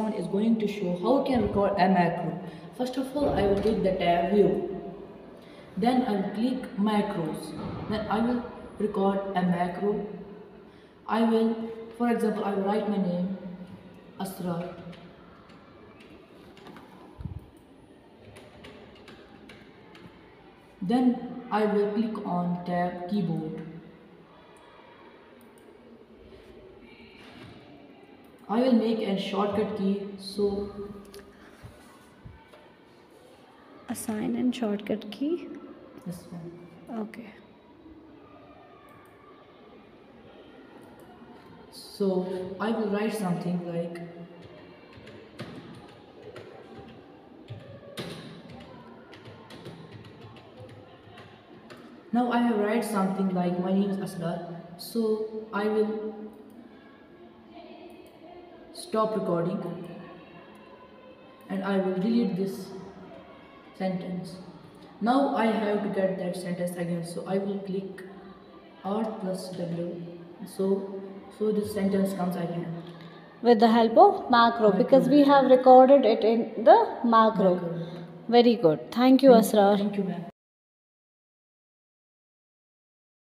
7 is going to show how we can record a macro. First of all, I will click the tab view. Then I will click macros. Then I will record a macro. I will, for example, I will write my name, Asrar. Then I will click on tab keyboard. I will make a shortcut key so Assign and shortcut key. this one. Okay. So I will write something like Now I have write something like my name is Asrar. So I will stop recording and I will delete this sentence. Now I have to get that sentence again. So I will click R plus W. So so this sentence comes again. With the help of macro because we have recorded it in the macro. Macro. Very good. Thank you, Asrar. Thank you, ma'am.